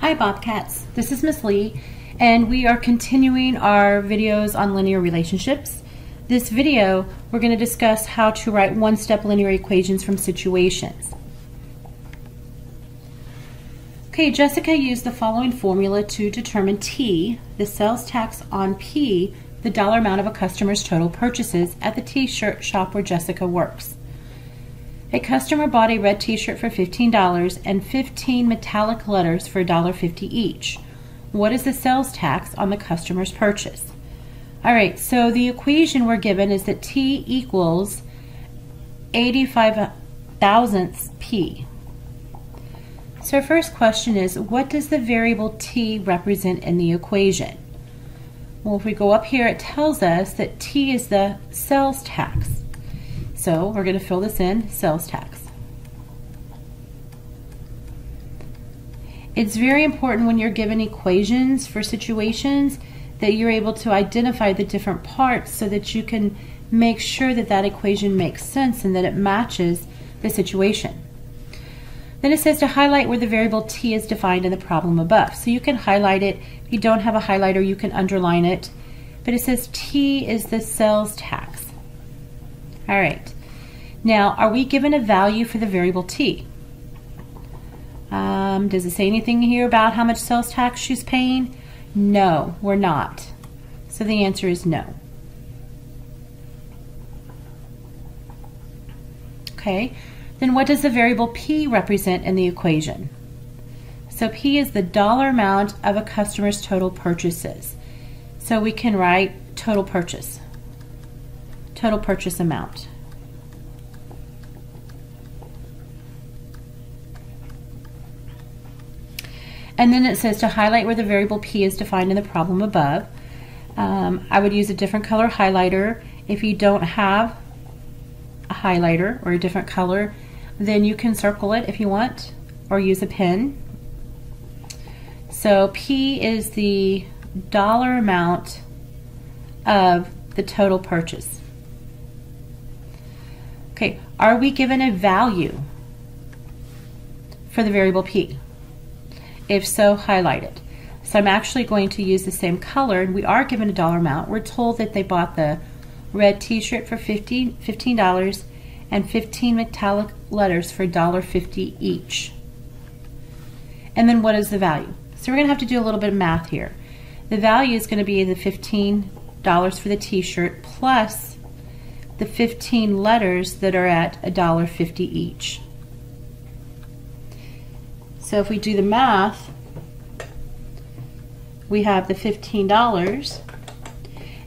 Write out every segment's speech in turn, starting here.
Hi Bobcats, this is Miss Lee and we are continuing our videos on linear relationships. This video we're going to discuss how to write one-step linear equations from situations. Okay, Jessica used the following formula to determine T, the sales tax on P, the dollar amount of a customer's total purchases at the t-shirt shop where Jessica works. A customer bought a red t-shirt for $15 and 15 metallic letters for $1.50 each. What is the sales tax on the customer's purchase? All right, so the equation we're given is that T equals 85 thousandths P. So our first question is, what does the variable T represent in the equation? Well, if we go up here, it tells us that T is the sales tax. So we're going to fill this in, sales tax. It's very important when you're given equations for situations that you're able to identify the different parts so that you can make sure that that equation makes sense and that it matches the situation. Then it says to highlight where the variable t is defined in the problem above. So you can highlight it. If you don't have a highlighter, you can underline it. But it says t is the sales tax. All right. Now, are we given a value for the variable t? Um, does it say anything here about how much sales tax she's paying? No, we're not. So the answer is no. Okay, then what does the variable p represent in the equation? So p is the dollar amount of a customer's total purchases. So we can write total purchase, total purchase amount. And then it says to highlight where the variable p is defined in the problem above. Um, I would use a different color highlighter. If you don't have a highlighter or a different color, then you can circle it if you want or use a pen. So P is the dollar amount of the total purchase. Okay, are we given a value for the variable P? If so, highlight it. So I'm actually going to use the same color, and we are given a dollar amount. We're told that they bought the red t-shirt for $15, $15 and 15 metallic letters for $1.50 each. And then what is the value? So we're going to have to do a little bit of math here. The value is going to be the $15 for the t-shirt plus the 15 letters that are at $1.50 each. So if we do the math, we have the $15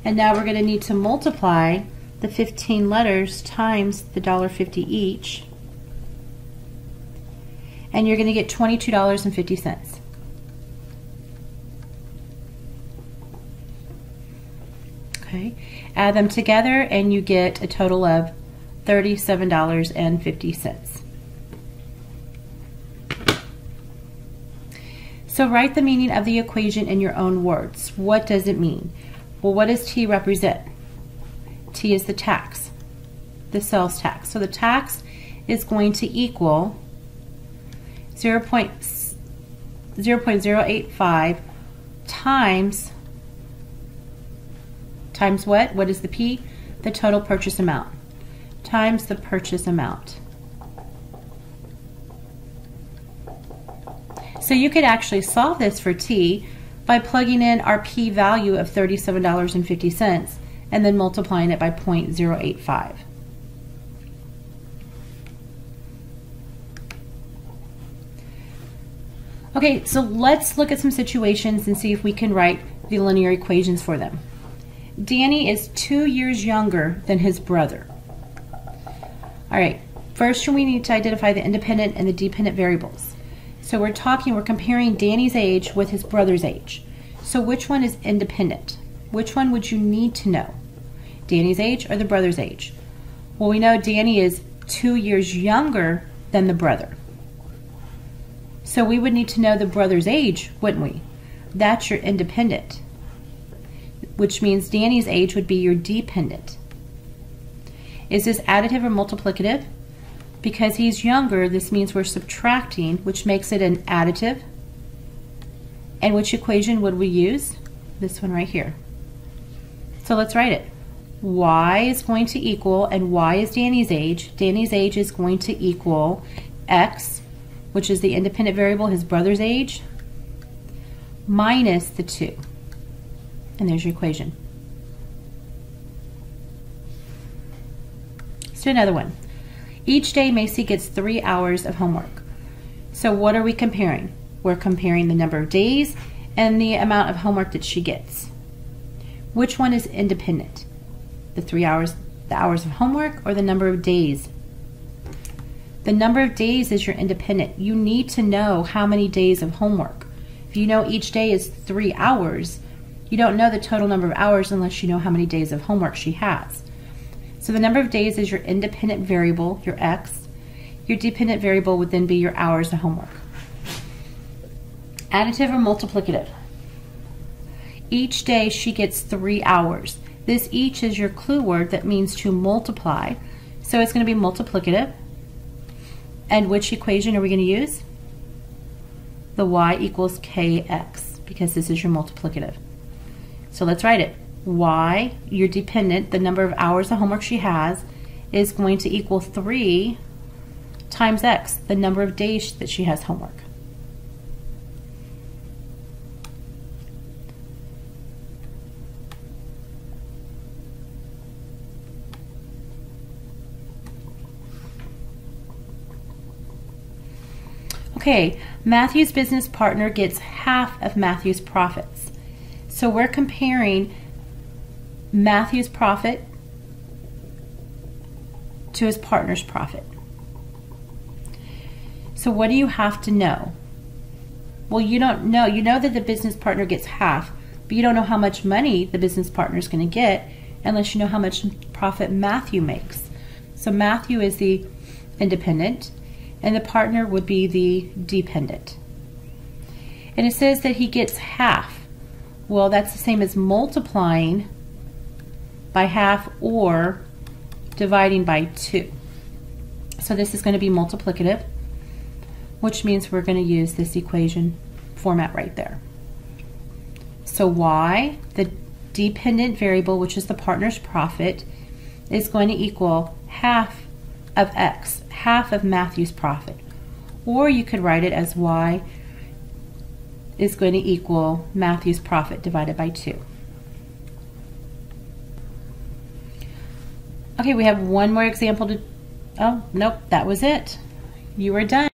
and now we're going to need to multiply the 15 letters times the $1.50 each and you're going to get $22.50. Okay, add them together and you get a total of $37.50. So write the meaning of the equation in your own words. What does it mean? Well, what does T represent? T is the tax, the sales tax. So the tax is going to equal 0. 0.085 times, times what? What is the P? The total purchase amount, times the purchase amount. So you could actually solve this for t by plugging in our p value of $37.50 and then multiplying it by 0.085. Okay, so let's look at some situations and see if we can write the linear equations for them. Danny is two years younger than his brother. All right, first we need to identify the independent and the dependent variables. So we're talking, we're comparing Danny's age with his brother's age. So which one is independent? Which one would you need to know? Danny's age or the brother's age? Well, we know Danny is two years younger than the brother. So we would need to know the brother's age, wouldn't we? That's your independent, which means Danny's age would be your dependent. Is this additive or multiplicative? Because he's younger, this means we're subtracting, which makes it an additive. And which equation would we use? This one right here. So let's write it. Y is going to equal, and Y is Danny's age. Danny's age is going to equal X, which is the independent variable, his brother's age, minus the 2. And there's your equation. Let's do another one. Each day Macy gets three hours of homework. So what are we comparing? We're comparing the number of days and the amount of homework that she gets. Which one is independent? The three hours, the hours of homework or the number of days? The number of days is your independent. You need to know how many days of homework. If you know each day is three hours, you don't know the total number of hours unless you know how many days of homework she has. So the number of days is your independent variable, your x. Your dependent variable would then be your hours of homework. Additive or multiplicative? Each day she gets three hours. This each is your clue word that means to multiply. So it's going to be multiplicative. And which equation are we going to use? The y equals kx because this is your multiplicative. So let's write it y, your dependent, the number of hours of homework she has, is going to equal 3 times x, the number of days that she has homework. Okay, Matthew's business partner gets half of Matthew's profits. So we're comparing Matthew's profit to his partner's profit. So what do you have to know? Well, you don't know. You know that the business partner gets half, but you don't know how much money the business partner is going to get unless you know how much profit Matthew makes. So Matthew is the independent, and the partner would be the dependent. And it says that he gets half. Well, that's the same as multiplying by half or dividing by 2. So this is going to be multiplicative, which means we're going to use this equation format right there. So y, the dependent variable, which is the partner's profit, is going to equal half of x, half of Matthew's profit. Or you could write it as y is going to equal Matthew's profit divided by 2. Okay, we have one more example to, oh, nope, that was it. You are done.